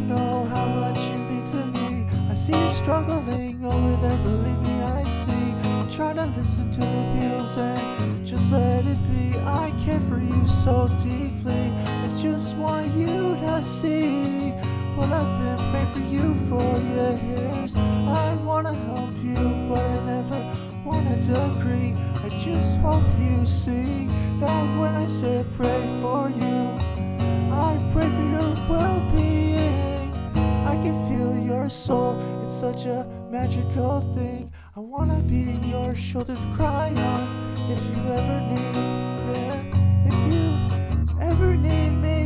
don't know how much you mean to me. I see you struggling over there, believe me, I see. I try to listen to the Beatles and just let it be. I care for you so deeply. I just want you to see. Well, I've been praying for you for years. I wanna help you, but I never wanna agree. I just hope you see that when I say pray for you, I pray for your well-being. Soul. It's such a magical thing. I wanna be your shoulder to cry on if you ever need. Yeah, if you ever need me.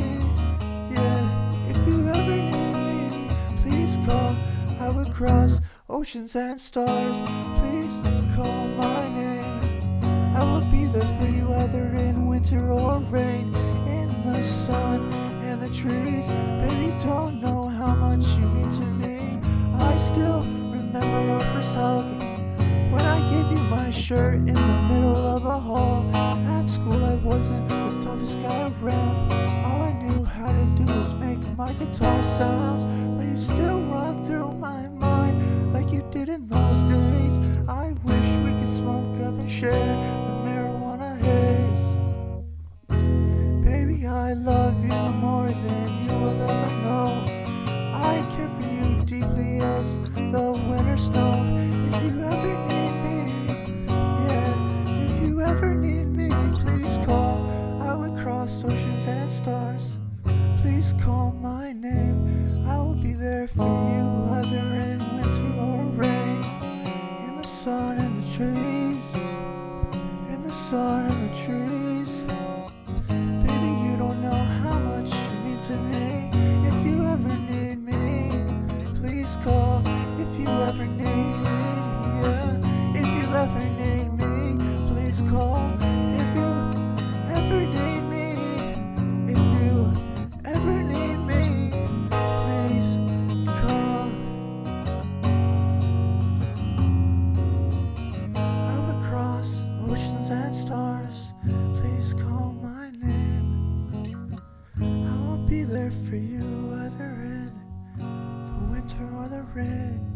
Yeah, if you ever need me, please call. I would cross oceans and stars. Please call my name. I will be there for you, whether in winter or rain, in the sun and the trees. Baby, don't know how much you hug when I gave you my shirt in the middle of a hall. At school, I wasn't the toughest guy around. All I knew how to do was make my guitar sounds, but you still run through my mind like you did in those days. I wish we could smoke up and share the marijuana haze. Baby, I love you more than oceans and stars. Please call my name. I will be there for you, whether in winter or rain. In the sun and the trees, in the sun and the trees. Baby, you don't know how much you mean to me. If you ever need me, please call. If you ever need, yeah. For you, whether in the winter or the rain.